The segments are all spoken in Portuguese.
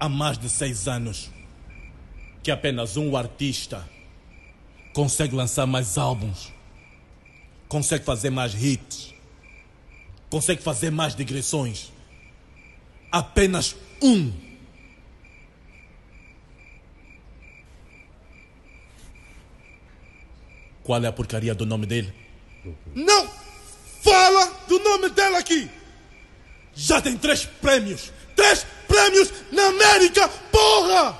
há mais de seis anos que apenas um artista consegue lançar mais álbuns, consegue fazer mais hits, consegue fazer mais digressões. Apenas um. Qual é a porcaria do nome dele? Não fala do nome dele aqui! Já tem três prêmios! Três prêmios na América, porra!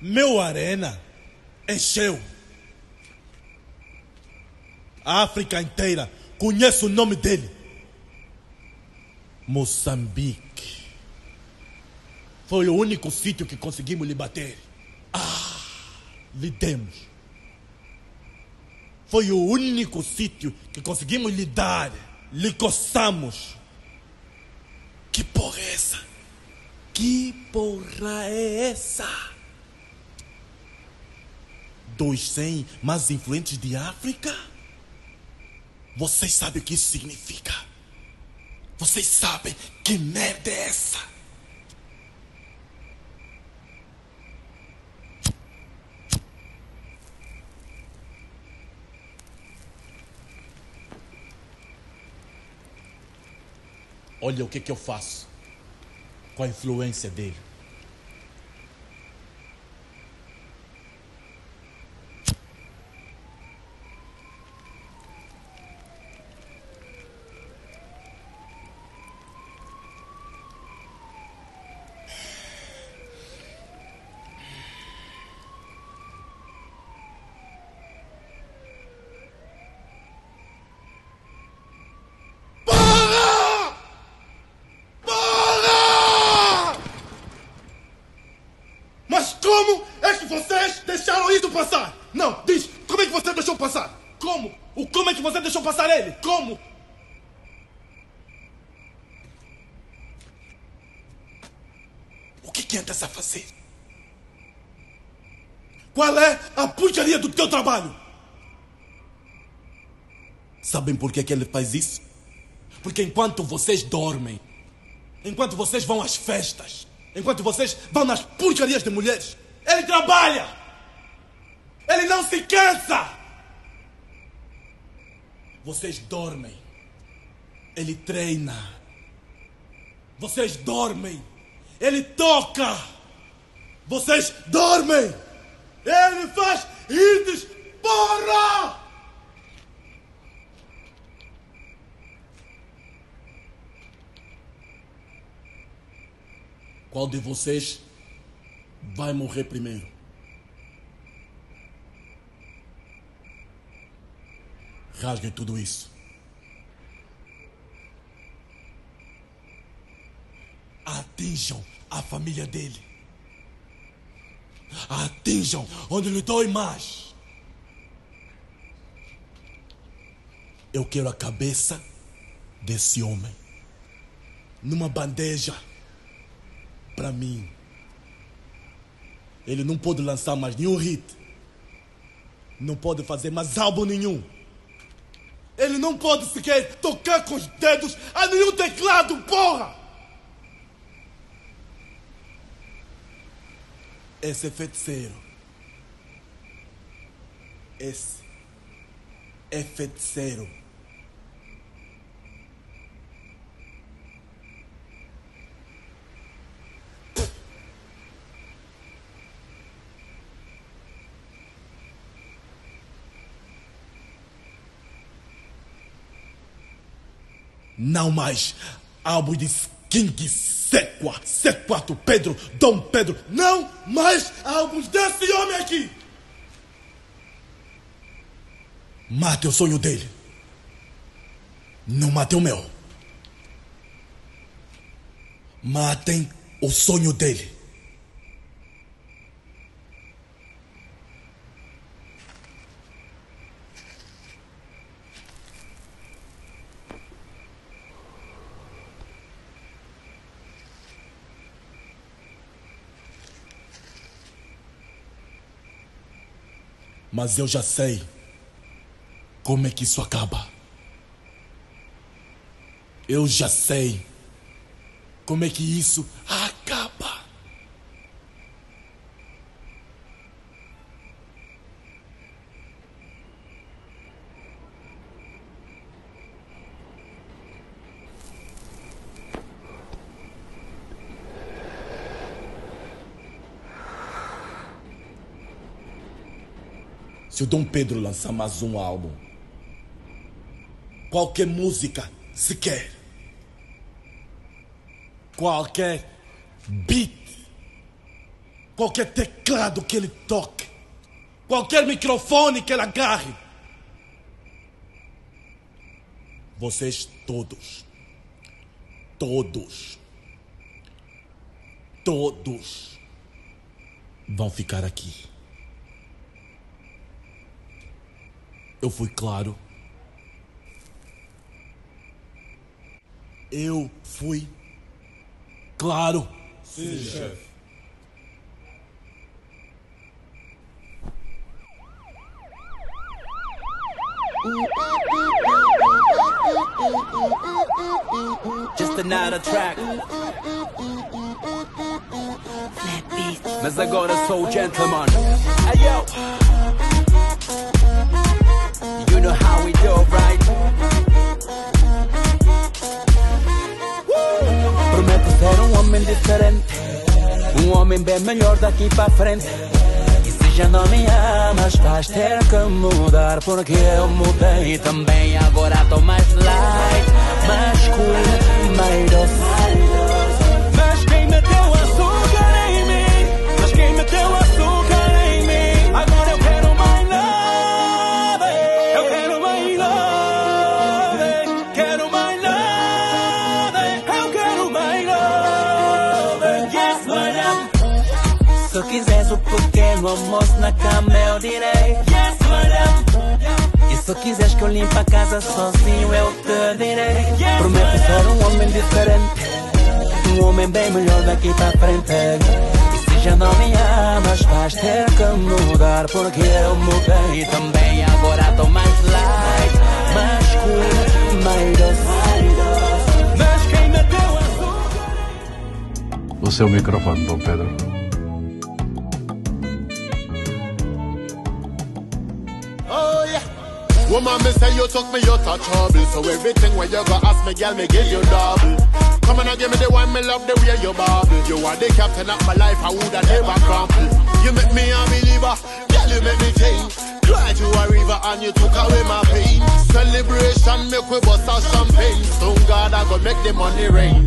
Meu Arena encheu. A África inteira conhece o nome dele. Moçambique. Foi o único sítio que conseguimos lhe bater. Ah, lhe demos. Foi o único sítio que conseguimos lhe dar. Lhe coçamos. Que porra é essa? Dos 100 mais influentes de África? Vocês sabem o que isso significa? Vocês sabem que merda é essa? Olha o que, que eu faço com a influência dele. Porra! Porra! Mas como é que vocês deixaram isso passar? Não, diz, como é que você deixou passar? Como? O como é que você deixou passar ele? Como? O que que andas a fazer? Qual é a porcaria do teu trabalho? Sabem por que, que ele faz isso? Porque enquanto vocês dormem, enquanto vocês vão às festas, enquanto vocês vão nas porcarias de mulheres, ele trabalha! Ele não se cansa! Vocês dormem, ele treina. Vocês dormem, ele toca. Vocês dormem, ele faz hits, porra! Qual de vocês vai morrer primeiro? Rasguem tudo isso. Atinjam a família dele. Atinjam onde lhe dói mais. Eu quero a cabeça desse homem numa bandeja para mim. Ele não pode lançar mais nenhum hit. Não pode fazer mais álbum nenhum. Não pode sequer tocar com os dedos a nenhum teclado, porra! Esse é feiticeiro. Esse é feiticeiro. Não mais álbum de King Sequa, C4 Pedro, Dom Pedro. Não mais álbuns desse homem aqui. Mate o sonho dele. Não mate o meu. Matem o sonho dele. Mas eu já sei como é que isso acaba. Eu já sei como é que isso acaba. Se o Dom Pedro lançar mais um álbum, qualquer música sequer, qualquer beat, qualquer teclado que ele toque, qualquer microfone que ele agarre, vocês todos, todos, todos vão ficar aqui. Eu fui claro. Eu fui claro. Sim, chefe. Just another track. Mas agora sou o gentleman. Hey yo. Know how we do, right? Prometo ser um homem diferente. Um homem bem melhor daqui pra frente. E se já não me amas, vais ter que mudar. Porque eu mudei também. Agora tô mais light, mais cool, mais doce. Almoço na cama, eu direi. Yes, madam. E se quiseres que eu limpe a casa sozinho, eu te direi. Prometo ser um homem diferente. Um homem bem melhor daqui pra frente. E se já não me amas, vais ter que mudar Porque eu mudei também. Agora tô mais light, mais cool, mais doce. Mas quem meteu açúcar O seu microfone, Dom Pedro. Woman, me say you took me out of trouble. So everything when you go ask me, girl, me give you double. Come on and give me the one, me love the way you bubble. You are the captain of my life, I woulda never crumple. You make me a believer, girl, you make me change. Cry to a river and you took away my pain. Celebration, make we bust a champagne. Stone God, I go make the money rain.